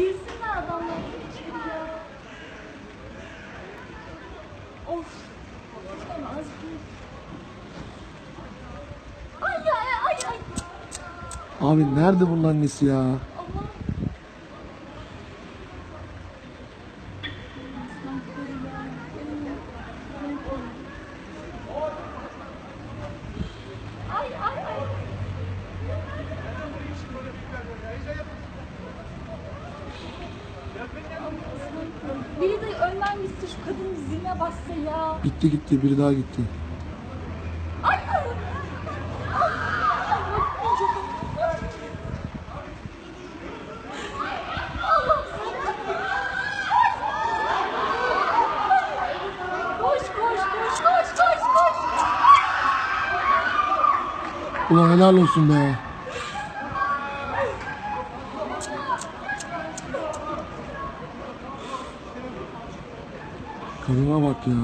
Girsinler adamlar içeri ya. Of. Lütfen az bir. Ay ay ay ay. Abi nerede bunun annesi ya? Allah. Ay ay ay. Biri de önden gitse şu kadın zile bassa ya. Gitti gitti biri daha gitti. Ay ay. Ay, ay, Allah Koş koş koş koş koş koş. Ulan helal olsun be. Kadına bak ya.